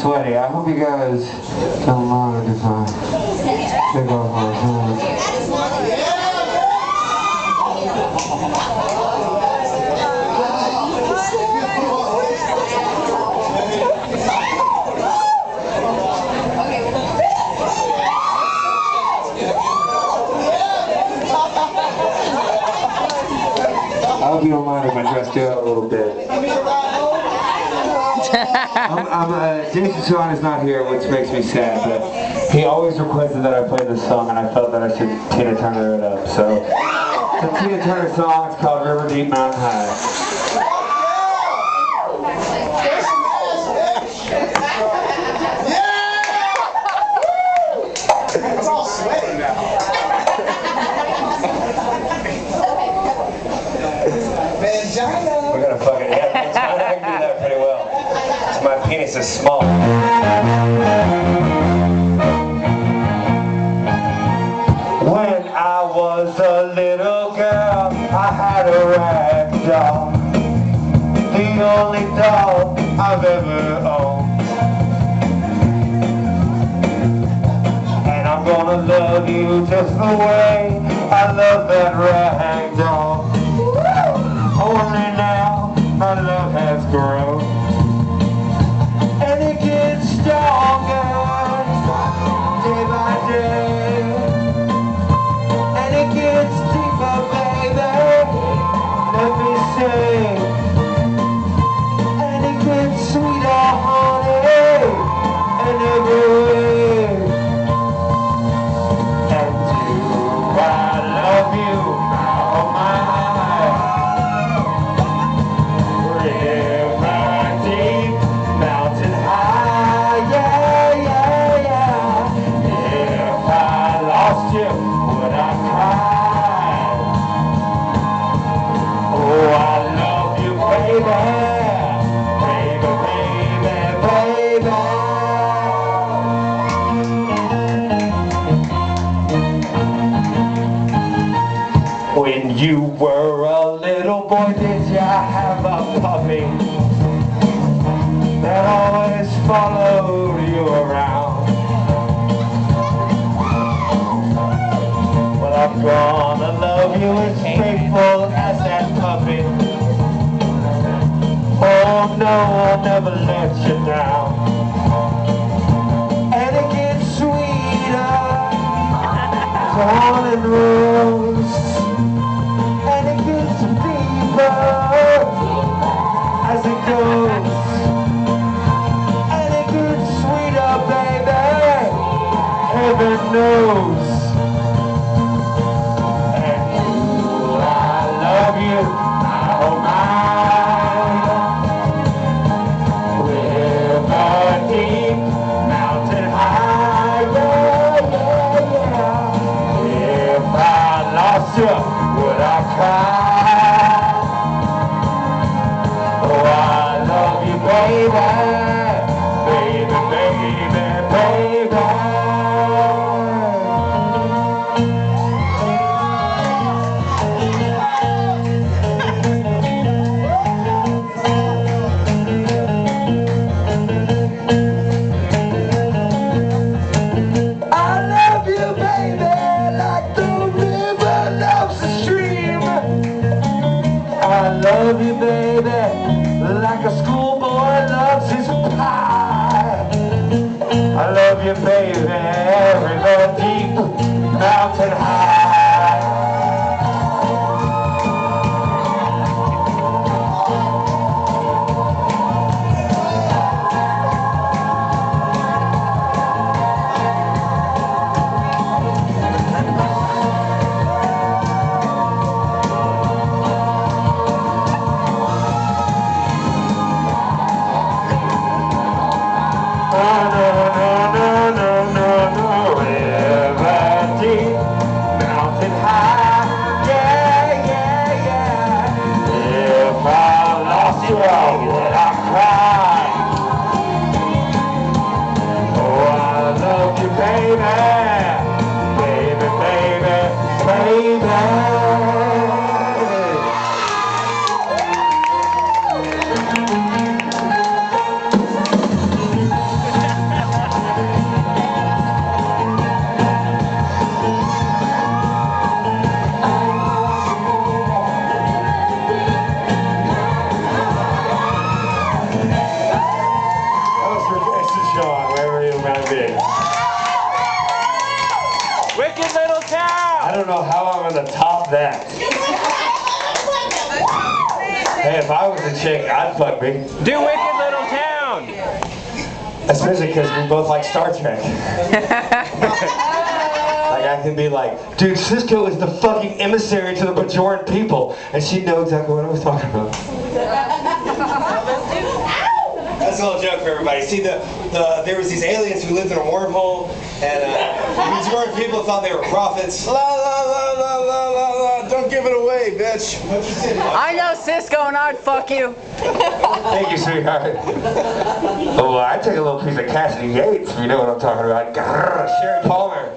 sweaty. I hope you guys don't mind if I take off my hands. I hope you don't mind if I dress you up a little bit. I'm, I'm, uh, Jason Swan is not here, which makes me sad, but he always requested that I play this song, and I felt that I should Tina Turner it up. So, it's a Tina Turner song. It's called River Deep Mountain High. It's all sweaty now. Vagina. We're gonna fucking yeah. I can do that pretty well. My penis is small. When I was a little girl, I had a rag doll. The only doll I've ever owned. And I'm gonna love you just the way I love that rag doll. When you were a little boy, did you have a puppy that always followed you around? Well, I'm gonna love you as faithful as that puppy. Oh no, I'll never let you down. Knows. And you, I love you. Oh my. River deep, mountain high. Yeah, yeah. If I lost you, would I cry? Oh, I love you, baby, I love you, baby, like a schoolboy loves his pie. I love you, baby, river Wicked little town. I don't know how I'm going to top that. hey, if I was a chick, I'd fuck me. Do Wicked Little Town. Especially because we both like Star Trek. like I can be like, dude, Sisko is the fucking emissary to the Bajoran people, and she knows exactly what I was talking about. That's a little joke for everybody. See, the, the there was these aliens who lived in a wormhole, and uh, these Bajoran people thought they were prophets. La la la la la la la. Don't give it away, bitch. What you say? I know Sisko and I'd fuck you. Thank you, sweetheart. Oh, well, I'd take a little piece of Kasidy Yates, if you know what I'm talking about. Grrr, Sherry Palmer.